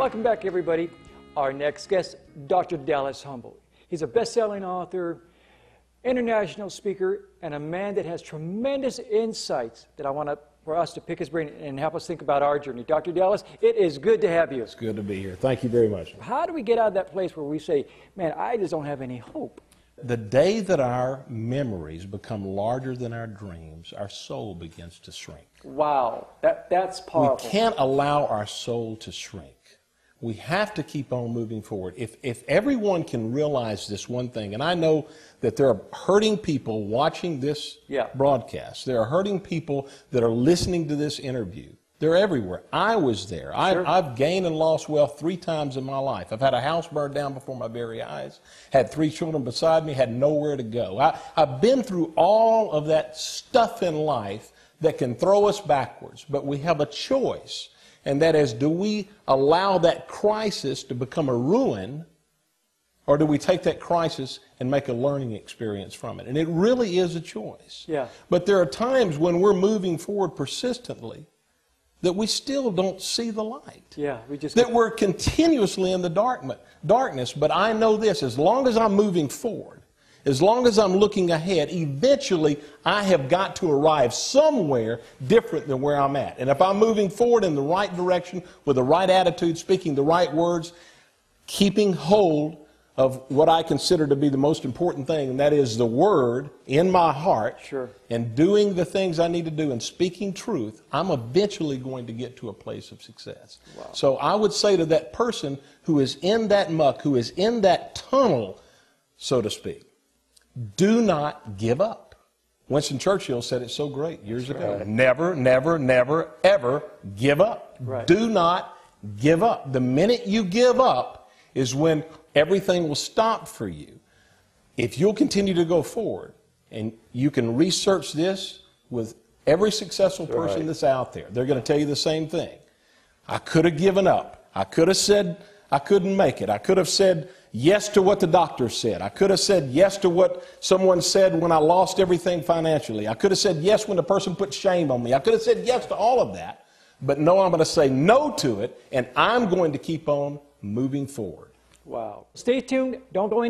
Welcome back, everybody. Our next guest, Dr. Dallas Humble. He's a best selling author, international speaker, and a man that has tremendous insights that I want to, for us to pick his brain and help us think about our journey. Dr. Dallas, it is good to have you. It's good to be here. Thank you very much. How do we get out of that place where we say, man, I just don't have any hope? The day that our memories become larger than our dreams, our soul begins to shrink. Wow, that, that's powerful. We can't allow our soul to shrink. We have to keep on moving forward. If, if everyone can realize this one thing, and I know that there are hurting people watching this Yeah. broadcast, there are hurting people that are listening to this interview. They're everywhere. I was there. Sure. I, I've gained and lost wealth three times in my life. I've had a house burned down before my very eyes, had three children beside me, had nowhere to go. I, I've been through all of that stuff in life that can throw us backwards, but we have a choice. And that is, do we allow that crisis to become a ruin, or do we take that crisis and make a learning experience from it? And it really is a choice. Yeah. But there are times when we're moving forward persistently that we still don't see the light. Yeah, we just That we're continuously in the darkness. Darkness, but I know this: as long as I'm moving forward, as long as I'm looking ahead, eventually I have got to arrive somewhere different than where I'm at. And if I'm moving forward in the right direction with the right attitude, speaking the right words, keeping hold of what I consider to be the most important thing, and that is the Word in my heart, Sure. and doing the things I need to do and speaking truth, I'm eventually going to get to a place of success. So I would say to that person who is in that muck, who is in that tunnel, so to speak, do not give up. Winston Churchill said it so great years ago. Never, never, never, ever give up. Right. Do not give up. The minute you give up is when everything will stop for you. If you'll continue to go forward, and you can research this with every successful person right. that's out there, they're going to tell you the same thing. I could have given up. I could have said I couldn't make it. I could have said yes to what the doctor said. I could have said yes to what someone said when I lost everything financially. I could have said yes when the person put shame on me. I could have said yes to all of that. But no, I'm going to say no to it, and I'm going to keep on moving forward. wow. Stay tuned. Don't go